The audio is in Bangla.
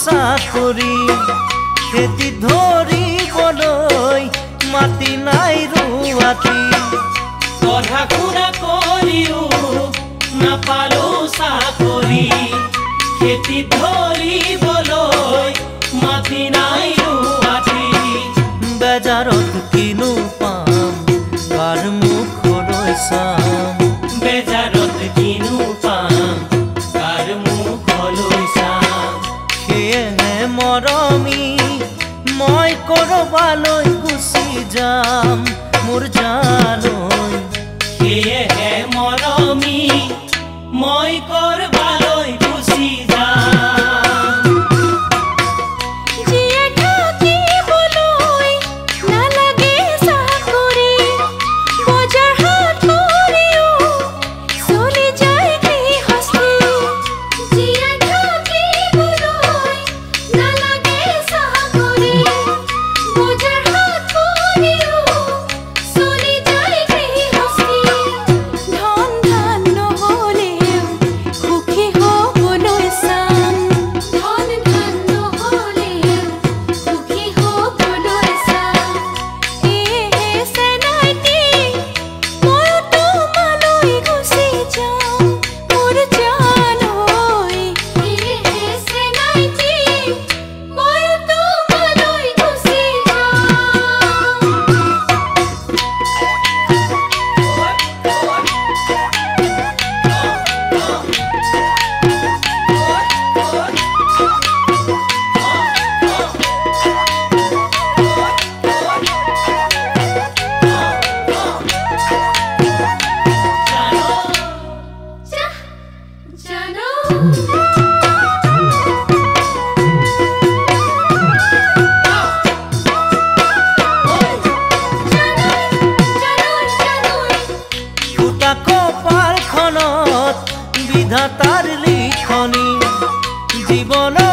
আশা করি খেতি ধরিবলৈ মাটি নাই ৰোৱাতি পঢ়া শুনা কৰিও নাপালো চাকৰি খেতি ধৰিবলৈ মাটি নাই কপালখনত বিধাতাৰ লিখনি জীৱনৰ